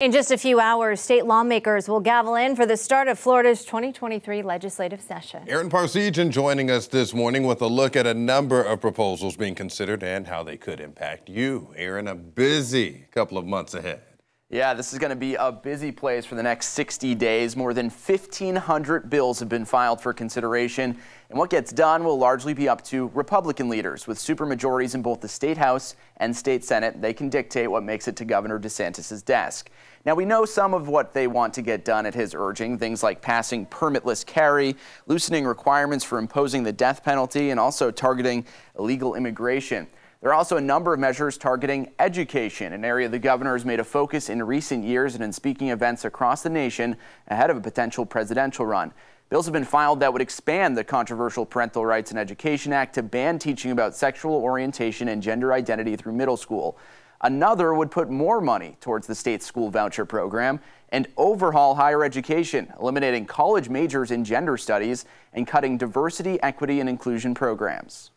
In just a few hours, state lawmakers will gavel in for the start of Florida's 2023 legislative session. Aaron Parseghian joining us this morning with a look at a number of proposals being considered and how they could impact you. Aaron, a busy couple of months ahead. Yeah, this is going to be a busy place for the next 60 days. More than 1,500 bills have been filed for consideration, and what gets done will largely be up to Republican leaders. With supermajorities in both the state House and state Senate, they can dictate what makes it to Governor DeSantis' desk. Now, we know some of what they want to get done at his urging, things like passing permitless carry, loosening requirements for imposing the death penalty, and also targeting illegal immigration. There are also a number of measures targeting education, an area the governor has made a focus in recent years and in speaking events across the nation ahead of a potential presidential run. Bills have been filed that would expand the controversial Parental Rights in Education Act to ban teaching about sexual orientation and gender identity through middle school. Another would put more money towards the state school voucher program and overhaul higher education, eliminating college majors in gender studies and cutting diversity, equity, and inclusion programs.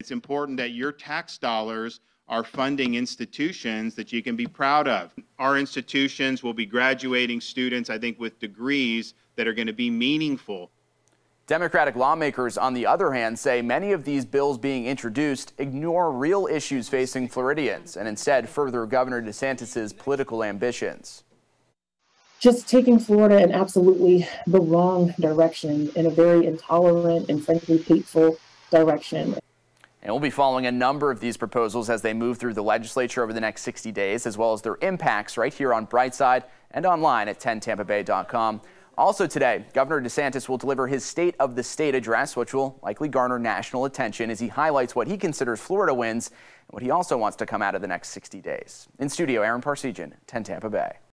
It's important that your tax dollars are funding institutions that you can be proud of. Our institutions will be graduating students, I think, with degrees that are going to be meaningful. Democratic lawmakers, on the other hand, say many of these bills being introduced ignore real issues facing Floridians and instead further Governor DeSantis' political ambitions. Just taking Florida in absolutely the wrong direction, in a very intolerant and frankly hateful direction. And we'll be following a number of these proposals as they move through the legislature over the next 60 days, as well as their impacts right here on Brightside and online at 10tampabay.com. Also today, Governor DeSantis will deliver his State of the State address, which will likely garner national attention as he highlights what he considers Florida wins and what he also wants to come out of the next 60 days. In studio, Aaron Parseghian, 10 Tampa Bay.